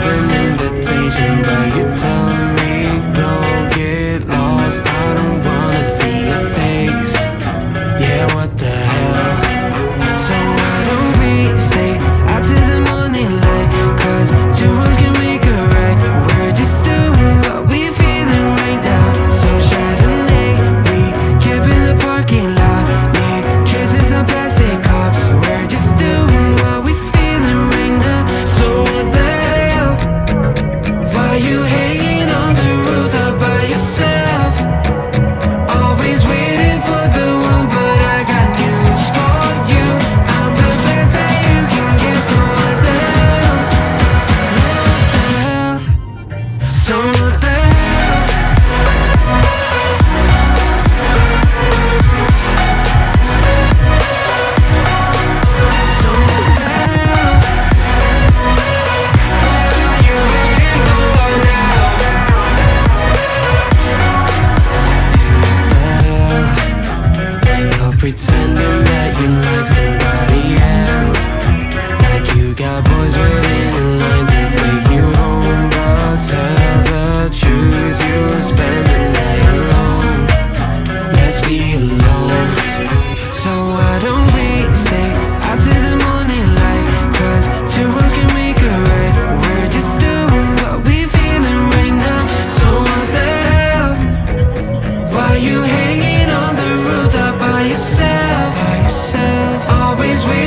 An invitation, but you tell pretending always will.